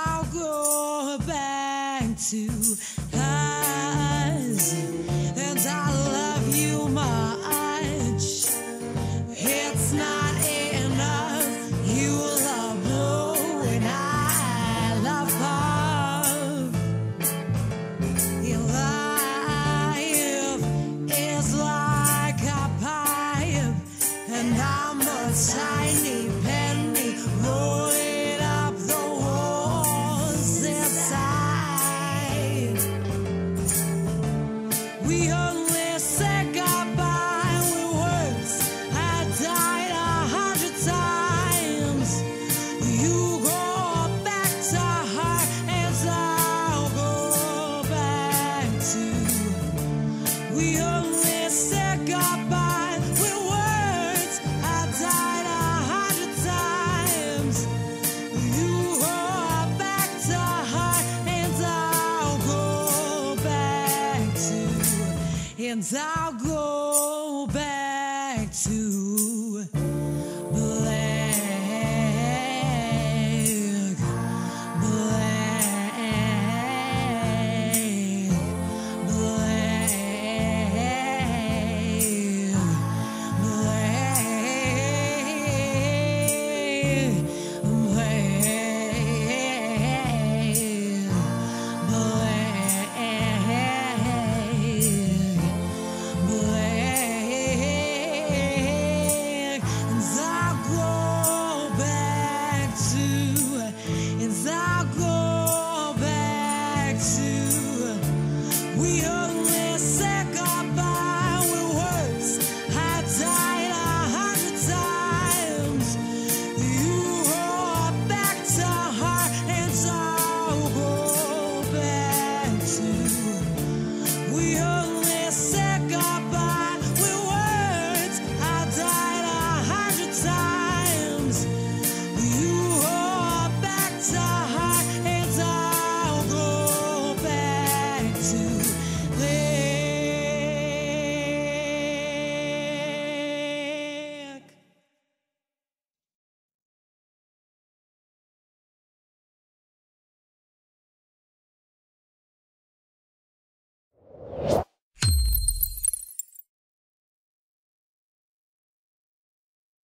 I'll go back to us, and I love you much. It's not enough. You love blue, and I love purple. Your life is like a pipe, and I'm a tiny penny rolling. And I'll go.